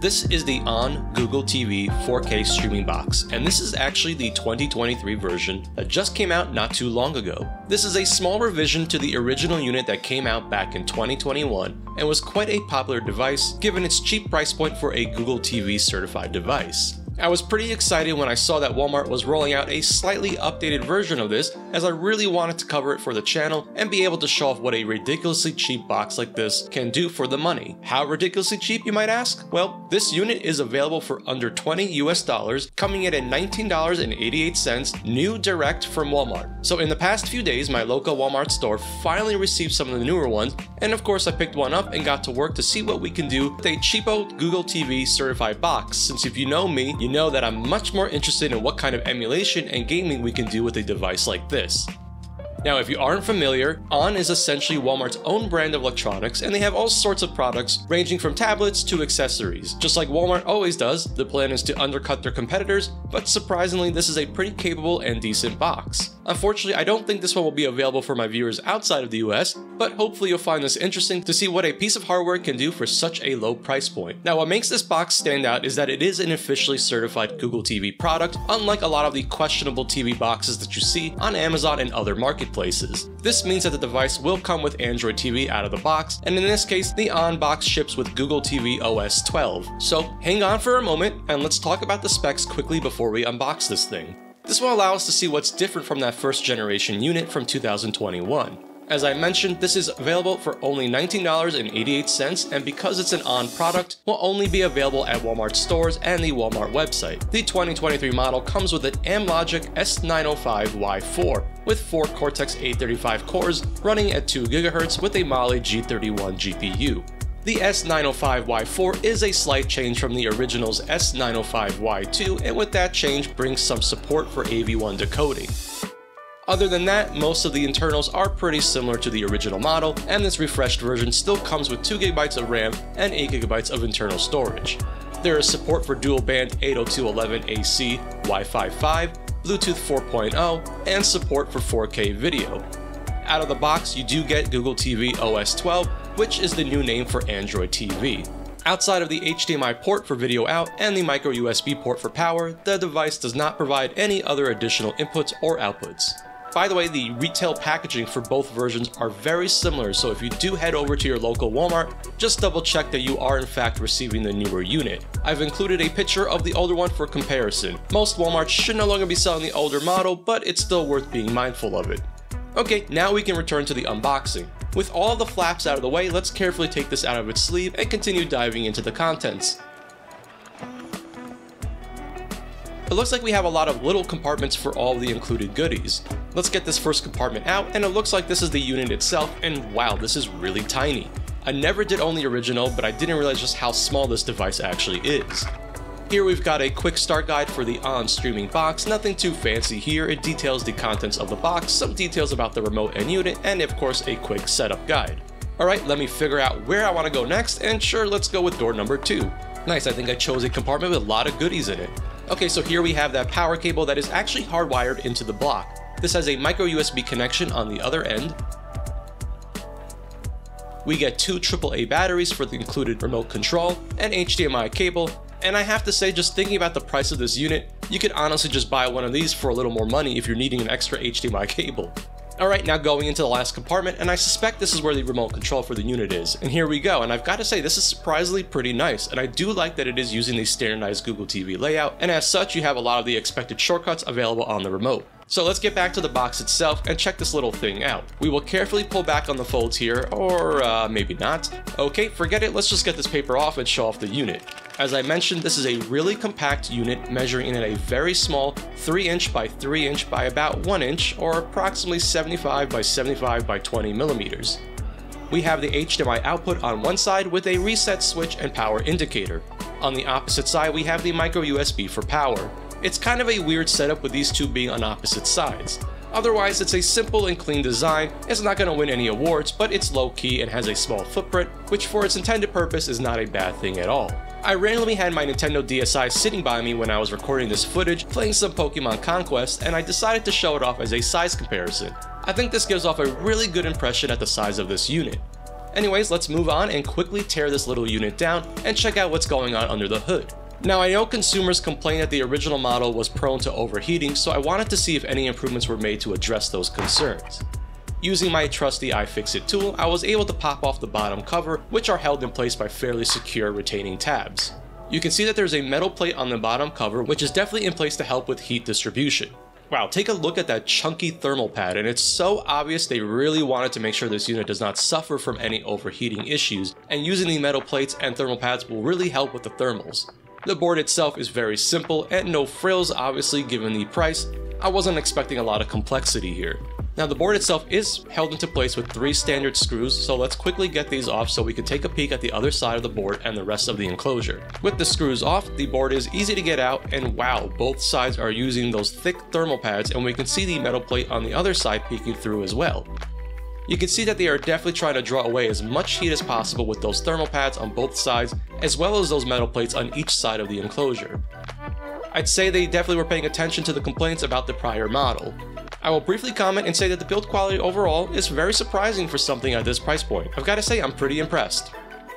This is the Onn Google TV 4K streaming box, and this is actually the 2023 version that just came out not too long ago. This is a small revision to the original unit that came out back in 2021 and was quite a popular device given its cheap price point for a Google TV certified device. I was pretty excited when I saw that Walmart was rolling out a slightly updated version of this as I really wanted to cover it for the channel and be able to show off what a ridiculously cheap box like this can do for the money. How ridiculously cheap you might ask? Well, this unit is available for under 20 US dollars, coming in at $19.88 new direct from Walmart. So in the past few days, my local Walmart store finally received some of the newer ones, and of course I picked one up and got to work to see what we can do with a cheapo Google TV certified box, since if you know me, you know that I'm much more interested in what kind of emulation and gaming we can do with a device like this. Now, if you aren't familiar, Onn is essentially Walmart's own brand of electronics, and they have all sorts of products ranging from tablets to accessories. Just like Walmart always does, the plan is to undercut their competitors, but surprisingly, this is a pretty capable and decent box. Unfortunately, I don't think this one will be available for my viewers outside of the US, but hopefully you'll find this interesting to see what a piece of hardware can do for such a low price point. Now, what makes this box stand out is that it is an officially certified Google TV product, unlike a lot of the questionable TV boxes that you see on Amazon and other marketplaces. This means that the device will come with Android TV out of the box, and in this case, the Onn box ships with Google TV OS 12. So hang on for a moment, and let's talk about the specs quickly before we unbox this thing. This will allow us to see what's different from that first generation unit from 2021. As I mentioned, this is available for only $19.88 and because it's an Onn product, will only be available at Walmart stores and the Walmart website. The 2023 model comes with an Amlogic S905Y4 with 4 Cortex-A35 cores running at 2 GHz with a Mali G31 GPU. The S905Y4 is a slight change from the original's S905Y2 and with that change brings some support for AV1 decoding. Other than that, most of the internals are pretty similar to the original model, and this refreshed version still comes with 2GB of RAM and 8GB of internal storage. There is support for dual band 802.11ac, Wi-Fi 5, Bluetooth 4.0, and support for 4K video. Out of the box, you do get Google TV OS 12, which is the new name for Android TV. Outside of the HDMI port for video out and the micro USB port for power, the device does not provide any other additional inputs or outputs. By the way, the retail packaging for both versions are very similar, so if you do head over to your local Walmart, just double check that you are in fact receiving the newer unit. I've included a picture of the older one for comparison. Most Walmarts should no longer be selling the older model, but it's still worth being mindful of it. Okay, now we can return to the unboxing. With all the flaps out of the way, let's carefully take this out of its sleeve and continue diving into the contents. It looks like we have a lot of little compartments for all the included goodies. Let's get this first compartment out, and it looks like this is the unit itself, and wow, this is really tiny. I never did the original, but I didn't realize just how small this device actually is. Here we've got a quick start guide for the Onn streaming box, nothing too fancy here, it details the contents of the box, some details about the remote and unit, and of course a quick setup guide. Alright, let me figure out where I want to go next, and sure, let's go with door number 2. Nice, I think I chose a compartment with a lot of goodies in it. Okay, so here we have that power cable that is actually hardwired into the block. This has a micro USB connection on the other end. We get two AAA batteries for the included remote control, an HDMI cable, and I have to say just thinking about the price of this unit, you could honestly just buy one of these for a little more money if you're needing an extra HDMI cable. Alright, now going into the last compartment, and I suspect this is where the remote control for the unit is. And here we go, and I've got to say, this is surprisingly pretty nice, and I do like that it is using the standardized Google TV layout, and as such, you have a lot of the expected shortcuts available on the remote. So let's get back to the box itself and check this little thing out. We will carefully pull back on the folds here, or uh, maybe not. Okay, forget it, let's just get this paper off and show off the unit. As I mentioned, this is a really compact unit measuring in at a very small 3 inch by 3 inch by about 1 inch or approximately 75 by 75 by 20 millimeters. We have the HDMI output on one side with a reset switch and power indicator. On the opposite side we have the micro USB for power. It's kind of a weird setup with these two being on opposite sides. Otherwise, it's a simple and clean design, it's not going to win any awards, but it's low key and has a small footprint, which for its intended purpose is not a bad thing at all. I randomly had my Nintendo DSi sitting by me when I was recording this footage playing some Pokemon Conquest and I decided to show it off as a size comparison. I think this gives off a really good impression at the size of this unit. Anyways, let's move on and quickly tear this little unit down and check out what's going on under the hood. Now I know consumers complain that the original model was prone to overheating, so I wanted to see if any improvements were made to address those concerns. Using my trusty iFixit tool, I was able to pop off the bottom cover, which are held in place by fairly secure retaining tabs. You can see that there's a metal plate on the bottom cover, which is definitely in place to help with heat distribution. Wow, take a look at that chunky thermal pad, and it's so obvious they really wanted to make sure this unit does not suffer from any overheating issues, and using the metal plates and thermal pads will really help with the thermals. The board itself is very simple and no frills obviously given the price, I wasn't expecting a lot of complexity here. Now the board itself is held into place with three standard screws, so let's quickly get these off so we can take a peek at the other side of the board and the rest of the enclosure. With the screws off, the board is easy to get out and wow, both sides are using those thick thermal pads and we can see the metal plate on the other side peeking through as well. You can see that they are definitely trying to draw away as much heat as possible with those thermal pads on both sides, as well as those metal plates on each side of the enclosure. I'd say they definitely were paying attention to the complaints about the prior model. I will briefly comment and say that the build quality overall is very surprising for something at this price point. I've got to say I'm pretty impressed.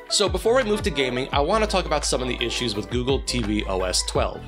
So before I move to gaming, I want to talk about some of the issues with Google TV OS 12.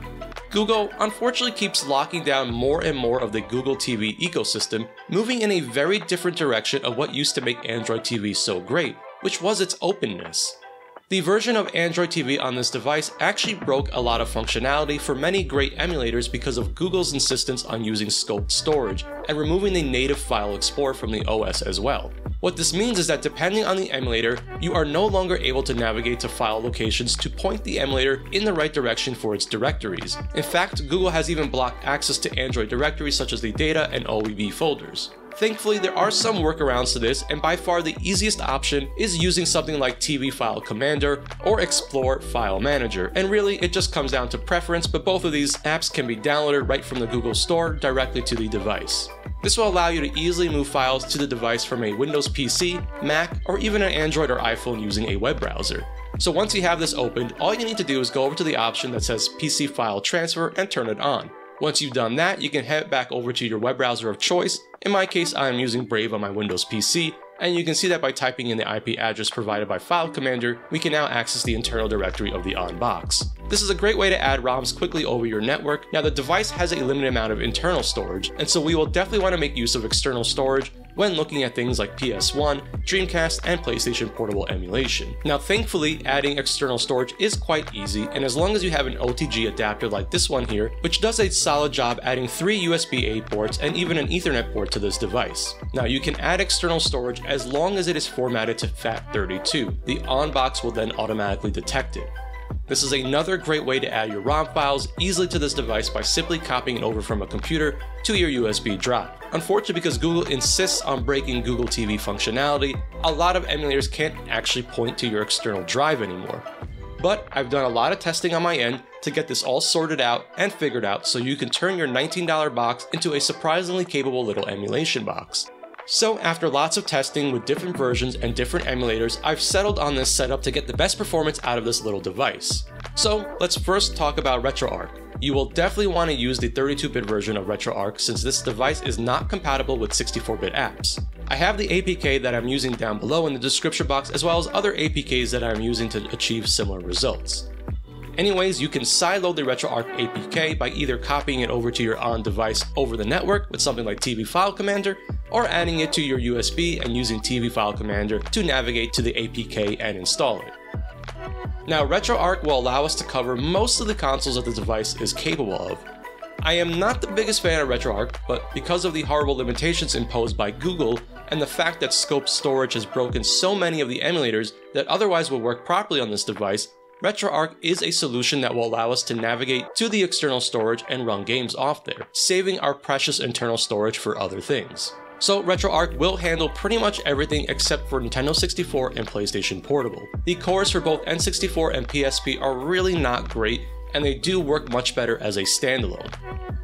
Google unfortunately keeps locking down more and more of the Google TV ecosystem, moving in a very different direction of what used to make Android TV so great, which was its openness. The version of Android TV on this device actually broke a lot of functionality for many great emulators because of Google's insistence on using scoped storage and removing the native file explorer from the OS as well. What this means is that depending on the emulator, you are no longer able to navigate to file locations to point the emulator in the right direction for its directories. In fact, Google has even blocked access to Android directories such as the data and OBB folders. Thankfully, there are some workarounds to this, and by far the easiest option is using something like TV File Commander or X-plore File Manager. And really, it just comes down to preference, but both of these apps can be downloaded right from the Google Store directly to the device. This will allow you to easily move files to the device from a Windows PC, Mac, or even an Android or iPhone using a web browser. So once you have this opened, all you need to do is go over to the option that says PC File Transfer and turn it on. Once you've done that, you can head back over to your web browser of choice. In my case, I am using Brave on my Windows PC, and you can see that by typing in the IP address provided by File Commander, we can now access the internal directory of the Onn box. This is a great way to add ROMs quickly over your network. Now the device has a limited amount of internal storage, and so we will definitely want to make use of external storage when looking at things like PS1, Dreamcast, and PlayStation Portable emulation. Now thankfully, adding external storage is quite easy, and as long as you have an OTG adapter like this one here, which does a solid job adding three USB-A ports and even an Ethernet port to this device. Now you can add external storage as long as it is formatted to FAT32. The Onn box will then automatically detect it. This is another great way to add your ROM files easily to this device by simply copying it over from a computer to your USB drive. Unfortunately, because Google insists on breaking Google TV functionality, a lot of emulators can't actually point to your external drive anymore. But I've done a lot of testing on my end to get this all sorted out and figured out so you can turn your $19 box into a surprisingly capable little emulation box. So after lots of testing with different versions and different emulators, I've settled on this setup to get the best performance out of this little device. So let's first talk about RetroArch. You will definitely want to use the 32-bit version of RetroArch since this device is not compatible with 64-bit apps. I have the APK that I'm using down below in the description box as well as other APKs that I'm using to achieve similar results. Anyways, you can sideload the RetroArch APK by either copying it over to your Onn device over the network with something like TV File Commander, or adding it to your USB and using TV File Commander to navigate to the APK and install it. Now, RetroArch will allow us to cover most of the consoles that the device is capable of. I am not the biggest fan of RetroArch, but because of the horrible limitations imposed by Google and the fact that Scope Storage has broken so many of the emulators that otherwise would work properly on this device, RetroArch is a solution that will allow us to navigate to the external storage and run games off there, saving our precious internal storage for other things. So RetroArch will handle pretty much everything except for Nintendo 64 and PlayStation Portable. The cores for both N64 and PSP are really not great, and they do work much better as a standalone.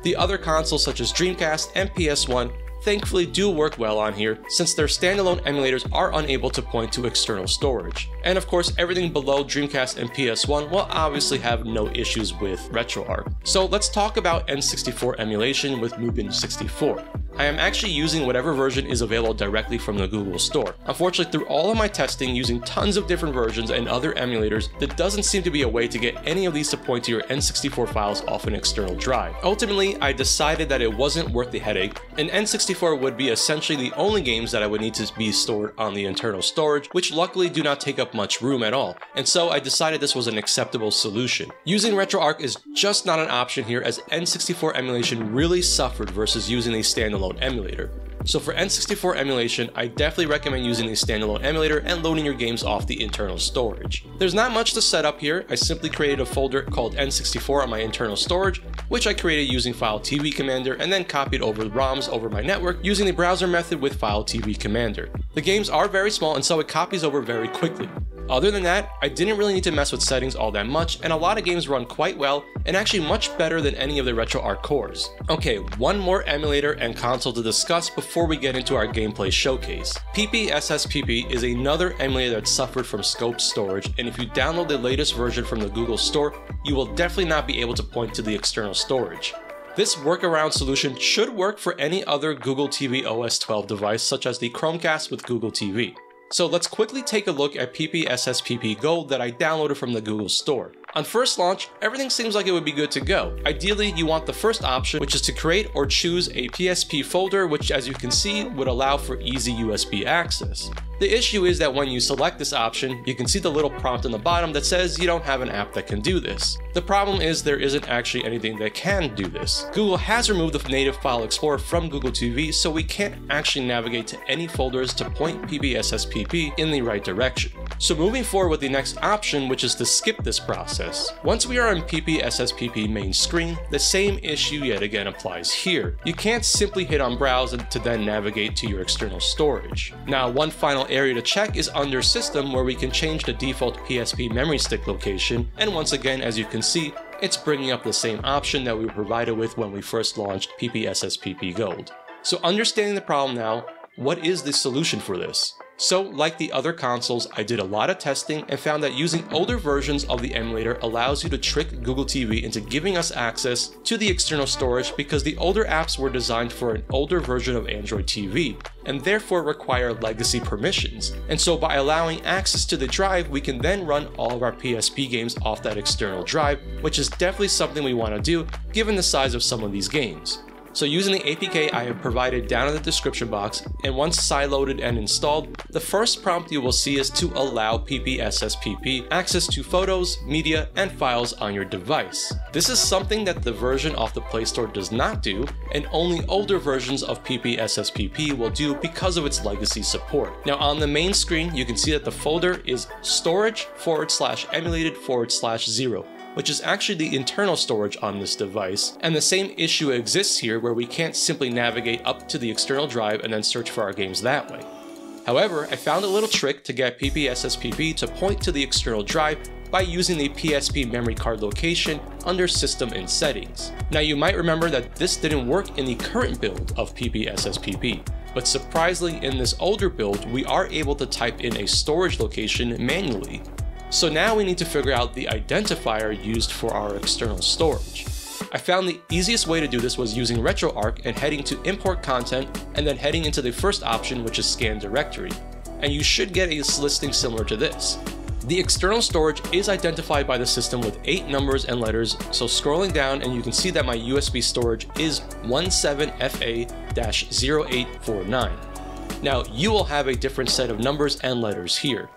The other consoles such as Dreamcast and PS1 thankfully do work well on here since their standalone emulators are unable to point to external storage. And of course, everything below Dreamcast and PS1 will obviously have no issues with RetroArch. So let's talk about N64 emulation with Mupen 64. I am actually using whatever version is available directly from the Google Store. Unfortunately, through all of my testing using tons of different versions and other emulators, there doesn't seem to be a way to get any of these to point to your N64 files off an external drive. Ultimately, I decided that it wasn't worth the headache, and N64 would be essentially the only games that I would need to be stored on the internal storage, which luckily do not take up much room at all, and so I decided this was an acceptable solution. Using RetroArch is just not an option here as N64 emulation really suffered versus using a standalone emulator. So for N64 emulation, I definitely recommend using a standalone emulator and loading your games off the internal storage. There's not much to set up here, I simply created a folder called N64 on my internal storage, which I created using File TV Commander and then copied over ROMs over my network using the browser method with File TV Commander. The games are very small and so it copies over very quickly. Other than that, I didn't really need to mess with settings all that much, and a lot of games run quite well, and actually much better than any of the RetroArch cores. Okay, one more emulator and console to discuss before we get into our gameplay showcase. PPSSPP is another emulator that suffered from scoped storage, and if you download the latest version from the Google Store, you will definitely not be able to point to the external storage. This workaround solution should work for any other Google TV OS 12 device such as the Chromecast with Google TV. So let's quickly take a look at PPSSPP Gold that I downloaded from the Google Store. On first launch, everything seems like it would be good to go. Ideally, you want the first option, which is to create or choose a PSP folder, which as you can see, would allow for easy USB access. The issue is that when you select this option, you can see the little prompt on the bottom that says you don't have an app that can do this. The problem is there isn't actually anything that can do this. Google has removed the native file explorer from Google TV, so we can't actually navigate to any folders to point PPSSPP in the right direction. So moving forward with the next option, which is to skip this process. Once we are on PPSSPP main screen, the same issue yet again applies here. You can't simply hit on browse to then navigate to your external storage. Now one final area to check is under system where we can change the default PSP memory stick location, and once again as you can see, it's bringing up the same option that we were provided with when we first launched PPSSPP Gold. So understanding the problem now, what is the solution for this? So, like the other consoles, I did a lot of testing and found that using older versions of the emulator allows you to trick Google TV into giving us access to the external storage because the older apps were designed for an older version of Android TV and therefore require legacy permissions. And so by allowing access to the drive, we can then run all of our PSP games off that external drive, which is definitely something we want to do given the size of some of these games. So using the APK I have provided down in the description box, and once sideloaded and installed, the first prompt you will see is to allow PPSSPP access to photos, media, and files on your device. This is something that the version off the Play Store does not do, and only older versions of PPSSPP will do because of its legacy support. Now on the main screen, you can see that the folder is storage forward slash emulated forward slash zero which is actually the internal storage on this device, and the same issue exists here where we can't simply navigate up to the external drive and then search for our games that way. However, I found a little trick to get PPSSPP to point to the external drive by using the PSP memory card location under System and Settings. Now you might remember that this didn't work in the current build of PPSSPP, but surprisingly in this older build we are able to type in a storage location manually, so now we need to figure out the identifier used for our external storage. I found the easiest way to do this was using RetroArch and heading to import content and then heading into the first option which is scan directory. And you should get a listing similar to this. The external storage is identified by the system with 8 numbers and letters, so scrolling down and you can see that my USB storage is 17FA-0849. Now you will have a different set of numbers and letters here.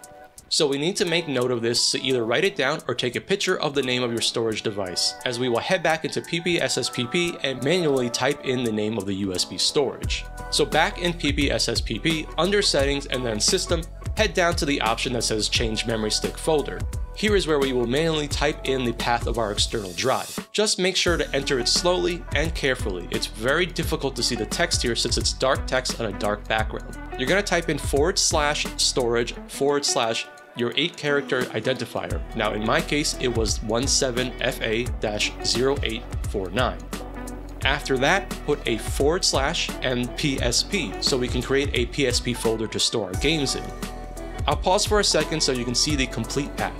So we need to make note of this to either write it down or take a picture of the name of your storage device, as we will head back into PPSSPP and manually type in the name of the USB storage. So back in PPSSPP, under settings and then system, head down to the option that says change memory stick folder. Here is where we will manually type in the path of our external drive. Just make sure to enter it slowly and carefully. It's very difficult to see the text here since it's dark text on a dark background. You're going to type in forward slash storage forward slash your 8 character identifier. Now in my case it was 17FA-0849. After that, put a forward slash and PSP so we can create a PSP folder to store our games in. I'll pause for a second so you can see the complete path.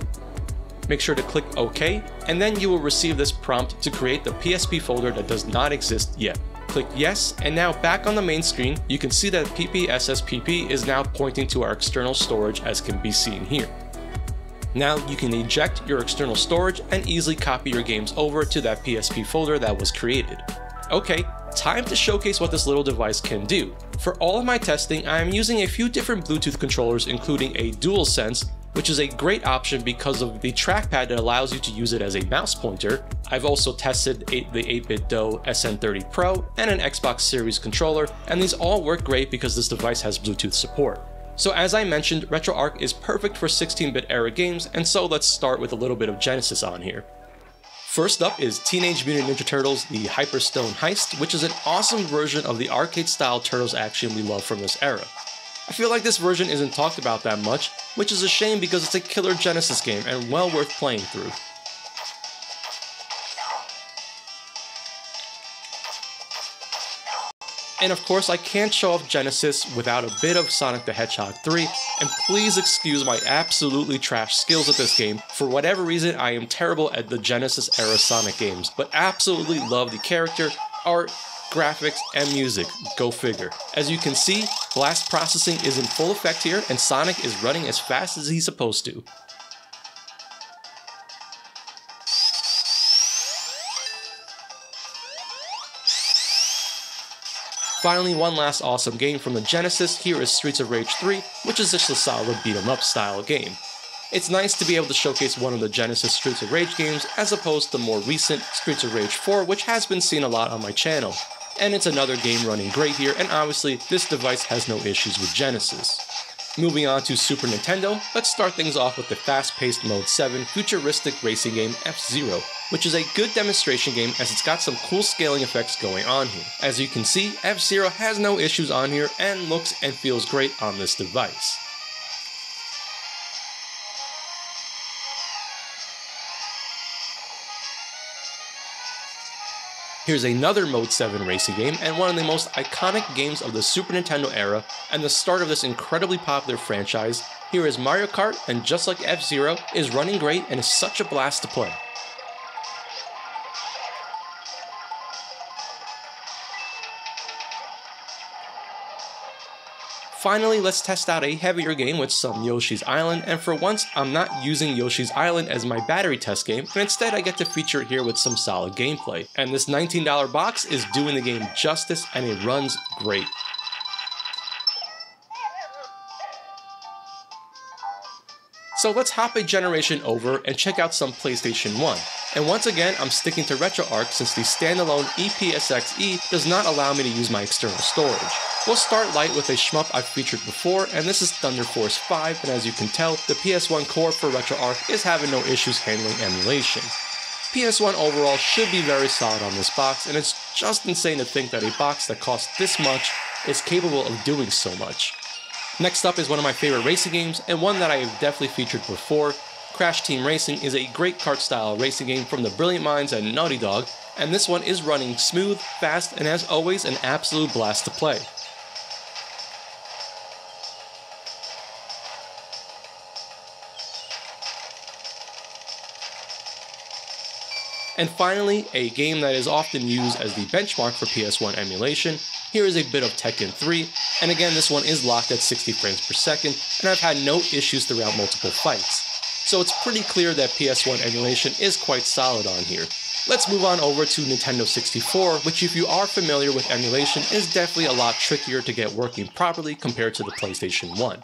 Make sure to click OK, and then you will receive this prompt to create the PSP folder that does not exist yet. Click yes, and now back on the main screen, you can see that PPSSPP is now pointing to our external storage as can be seen here. Now you can eject your external storage and easily copy your games over to that PSP folder that was created. Okay, time to showcase what this little device can do. For all of my testing, I am using a few different Bluetooth controllers including a DualSense, which is a great option because of the trackpad that allows you to use it as a mouse pointer. I've also tested the 8BitDo SN30 Pro and an Xbox Series controller, and these all work great because this device has Bluetooth support. So as I mentioned, RetroArch is perfect for 16-bit era games, and so let's start with a little bit of Genesis on here. First up is Teenage Mutant Ninja Turtles The Hyperstone Heist, which is an awesome version of the arcade-style Turtles action we love from this era. I feel like this version isn't talked about that much, which is a shame because it's a killer Genesis game and well worth playing through. And of course, I can't show off Genesis without a bit of Sonic the Hedgehog 3, and please excuse my absolutely trash skills at this game. For whatever reason, I am terrible at the Genesis era Sonic games, but absolutely love the character, art, graphics, and music. Go figure. As you can see, blast processing is in full effect here, and Sonic is running as fast as he's supposed to. Finally, one last awesome game from the Genesis, here is Streets of Rage 3, which is just a solid beat 'em up style game. It's nice to be able to showcase one of the Genesis Streets of Rage games as opposed to more recent Streets of Rage 4, which has been seen a lot on my channel. And it's another game running great here, and obviously this device has no issues with Genesis. Moving on to Super Nintendo, let's start things off with the fast-paced Mode 7 futuristic racing game F-Zero, which is a good demonstration game as it's got some cool scaling effects going on here. As you can see, F-Zero has no issues on here and looks and feels great on this device. Here's another Mode 7 racing game and one of the most iconic games of the Super Nintendo era and the start of this incredibly popular franchise. Here is Mario Kart and just like F-Zero is running great and is such a blast to play. Finally, let's test out a heavier game with some Yoshi's Island, and for once, I'm not using Yoshi's Island as my battery test game, and instead I get to feature it here with some solid gameplay. And this $19 box is doing the game justice, and it runs great. So let's hop a generation over and check out some PlayStation 1. And once again, I'm sticking to RetroArch since the standalone EPSXE does not allow me to use my external storage. We'll start light with a shmup I've featured before, and this is Thunder Force 5, and as you can tell, the PS1 core for RetroArch is having no issues handling emulation. PS1 overall should be very solid on this box, and it's just insane to think that a box that costs this much is capable of doing so much. Next up is one of my favorite racing games, and one that I have definitely featured before. Crash Team Racing is a great kart style racing game from the brilliant minds at Naughty Dog, and this one is running smooth, fast, and as always, an absolute blast to play. And finally, a game that is often used as the benchmark for PS1 emulation, here is a bit of Tekken 3, and again this one is locked at 60 frames per second, and I've had no issues throughout multiple fights. So it's pretty clear that PS1 emulation is quite solid on here. Let's move on over to Nintendo 64, which if you are familiar with emulation is definitely a lot trickier to get working properly compared to the PlayStation 1.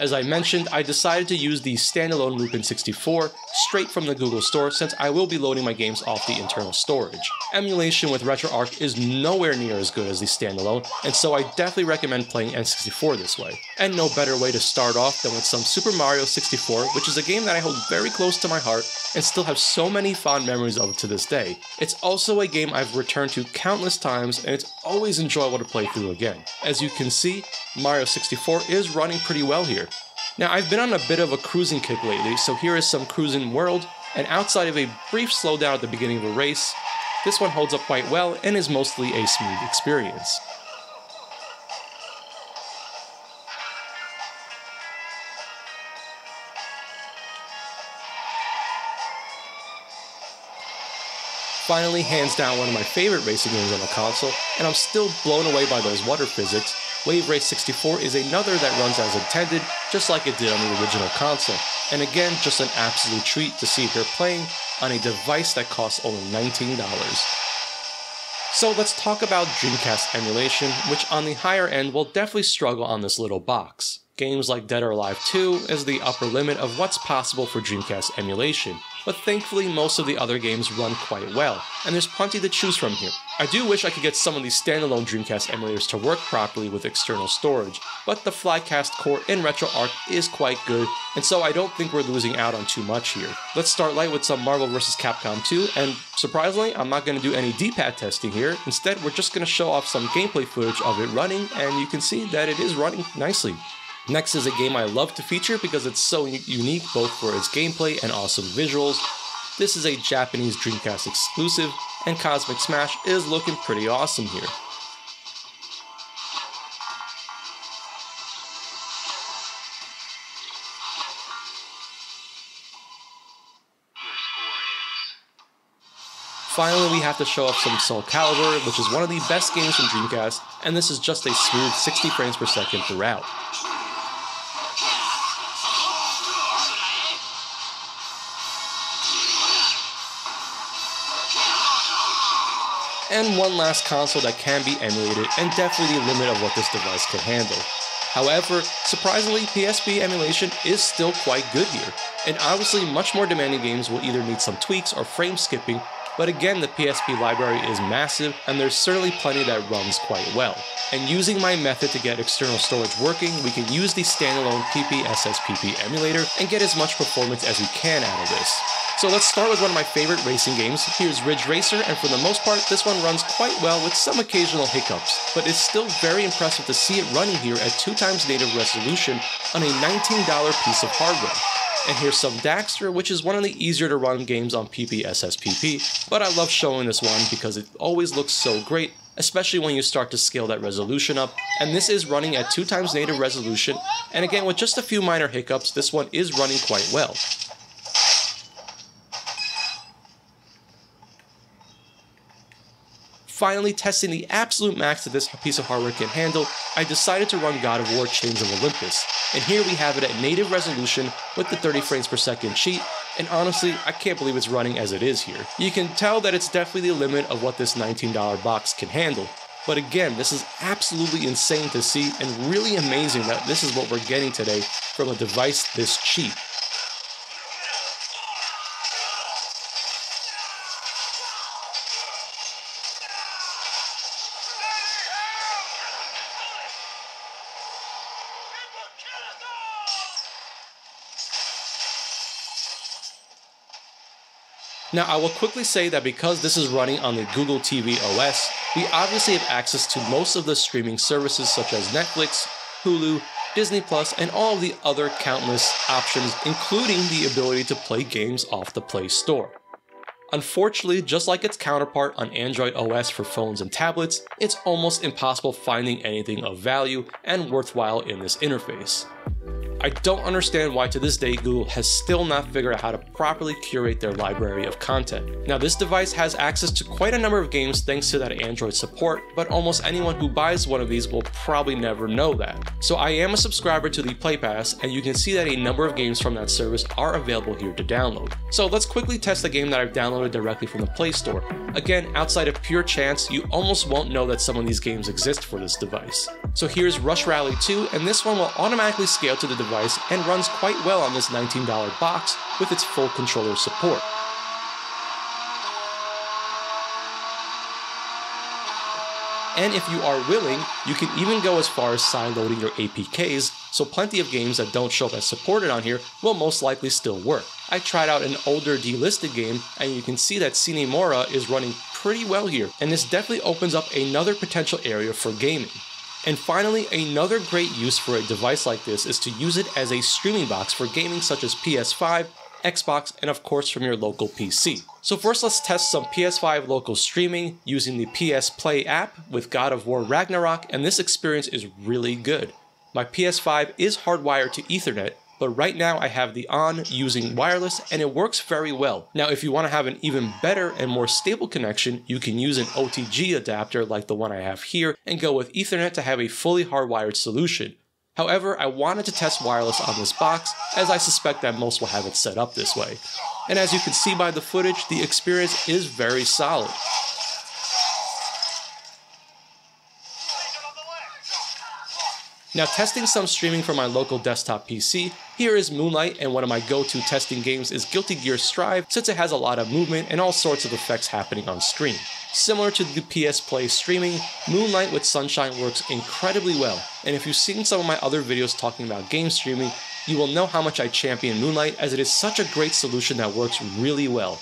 As I mentioned, I decided to use the standalone Mupen 64 straight from the Google Store since I will be loading my games off the internal storage. Emulation with RetroArch is nowhere near as good as the standalone, and so I definitely recommend playing N64 this way. And no better way to start off than with some Super Mario 64, which is a game that I hold very close to my heart and still have so many fond memories of to this day. It's also a game I've returned to countless times and it's always enjoyable to play through again. As you can see, Mario 64 is running pretty well here. Now I've been on a bit of a cruising kick lately, so here is some Cruis'n World, and outside of a brief slowdown at the beginning of a race, this one holds up quite well and is mostly a smooth experience. Finally, hands down one of my favorite racing games on the console, and I'm still blown away by those water physics. Wave Race 64 is another that runs as intended, just like it did on the original console. And again, just an absolute treat to see you're playing on a device that costs only $19. So let's talk about Dreamcast emulation, which on the higher end will definitely struggle on this little box. Games like Dead or Alive 2 is the upper limit of what's possible for Dreamcast emulation, but thankfully most of the other games run quite well, and there's plenty to choose from here. I do wish I could get some of these standalone Dreamcast emulators to work properly with external storage, but the Flycast core in RetroArch is quite good, and so I don't think we're losing out on too much here. Let's start light with some Marvel vs. Capcom 2, and surprisingly, I'm not going to do any D-pad testing here. Instead, we're just going to show off some gameplay footage of it running, and you can see that it is running nicely. Next is a game I love to feature because it's so unique both for its gameplay and awesome visuals. This is a Japanese Dreamcast exclusive, and Cosmic Smash is looking pretty awesome here. Finally, we have to show off some Soul Calibur, which is one of the best games from Dreamcast, and this is just a smooth 60 frames per second throughout. And one last console that can be emulated and definitely the limit of what this device can handle. However, surprisingly, PSP emulation is still quite good here, and obviously much more demanding games will either need some tweaks or frame skipping, but again the PSP library is massive and there's certainly plenty that runs quite well. And using my method to get external storage working, we can use the standalone PPSSPP emulator and get as much performance as we can out of this. So let's start with one of my favorite racing games. Here's Ridge Racer, and for the most part, this one runs quite well with some occasional hiccups, but it's still very impressive to see it running here at 2 times native resolution on a $19 piece of hardware. And here's some Daxter, which is one of the easier to run games on PPSSPP, but I love showing this one because it always looks so great, especially when you start to scale that resolution up. And this is running at 2 times native resolution, and again with just a few minor hiccups, this one is running quite well. Finally testing the absolute max that this piece of hardware can handle, I decided to run God of War Chains of Olympus. And here we have it at native resolution with the 30 frames per second cheat, and honestly, I can't believe it's running as it is here. You can tell that it's definitely the limit of what this $19 box can handle. But again, this is absolutely insane to see and really amazing that this is what we're getting today from a device this cheap. Now I will quickly say that because this is running on the Google TV OS, we obviously have access to most of the streaming services such as Netflix, Hulu, Disney Plus, and all of the other countless options, including the ability to play games off the Play Store. Unfortunately, just like its counterpart on Android OS for phones and tablets, it's almost impossible finding anything of value and worthwhile in this interface. I don't understand why to this day Google has still not figured out how to properly curate their library of content. Now this device has access to quite a number of games thanks to that Android support, but almost anyone who buys one of these will probably never know that. So I am a subscriber to the Play Pass and you can see that a number of games from that service are available here to download. So let's quickly test the game that I've downloaded directly from the Play Store. Again, outside of pure chance, you almost won't know that some of these games exist for this device. So here's Rush Rally 2 and this one will automatically scale to the device device and runs quite well on this $19 box with its full controller support. And if you are willing, you can even go as far as sideloading your APKs, so plenty of games that don't show up as supported on here will most likely still work. I tried out an older delisted game, and you can see that Sine Mora is running pretty well here, and this definitely opens up another potential area for gaming. And finally, another great use for a device like this is to use it as a streaming box for gaming such as PS5, Xbox, and of course from your local PC. So first let's test some PS5 local streaming using the PS Play app with God of War Ragnarok, and this experience is really good. My PS5 is hardwired to Ethernet, but right now I have the Onn using wireless and it works very well. Now if you want to have an even better and more stable connection, you can use an OTG adapter like the one I have here and go with Ethernet to have a fully hardwired solution. However, I wanted to test wireless on this box, as I suspect that most will have it set up this way. And as you can see by the footage, the experience is very solid. Now testing some streaming from my local desktop PC, here is Moonlight and one of my go-to testing games is Guilty Gear Strive since it has a lot of movement and all sorts of effects happening on screen. Similar to the PS Play streaming, Moonlight with Sunshine works incredibly well, and if you've seen some of my other videos talking about game streaming, you will know how much I champion Moonlight as it is such a great solution that works really well.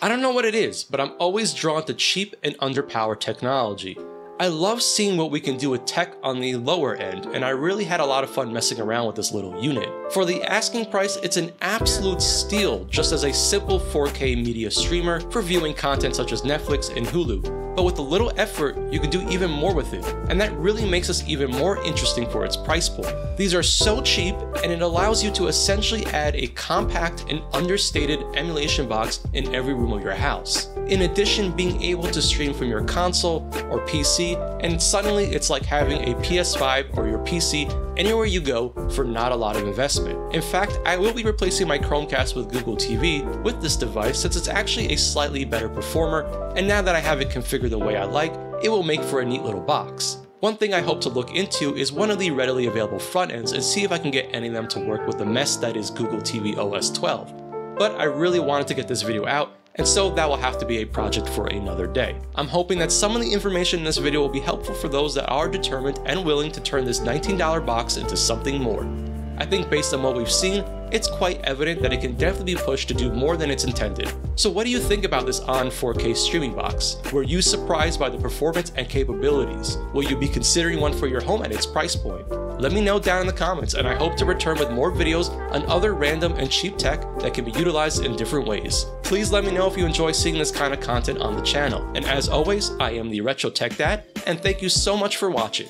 I don't know what it is, but I'm always drawn to cheap and underpowered technology. I love seeing what we can do with tech on the lower end, and I really had a lot of fun messing around with this little unit. For the asking price, it's an absolute steal just as a simple 4K media streamer for viewing content such as Netflix and Hulu but with a little effort, you can do even more with it, and that really makes us even more interesting for its price point. These are so cheap, and it allows you to essentially add a compact and understated emulation box in every room of your house. In addition, being able to stream from your console or PC, and suddenly it's like having a PS5 or your PC anywhere you go for not a lot of investment. In fact, I will be replacing my Chromecast with Google TV with this device since it's actually a slightly better performer, and now that I have it configured the way I like, it will make for a neat little box. One thing I hope to look into is one of the readily available front ends and see if I can get any of them to work with the mess that is Google TV OS 12. But I really wanted to get this video out, and so that will have to be a project for another day. I'm hoping that some of the information in this video will be helpful for those that are determined and willing to turn this $19 box into something more. I think based on what we've seen, it's quite evident that it can definitely be pushed to do more than it's intended. So what do you think about this Onn 4K streaming box? Were you surprised by the performance and capabilities? Will you be considering one for your home at its price point? Let me know down in the comments and I hope to return with more videos on other random and cheap tech that can be utilized in different ways. Please let me know if you enjoy seeing this kind of content on the channel. And as always, I am the Retro Tech Dad, and thank you so much for watching.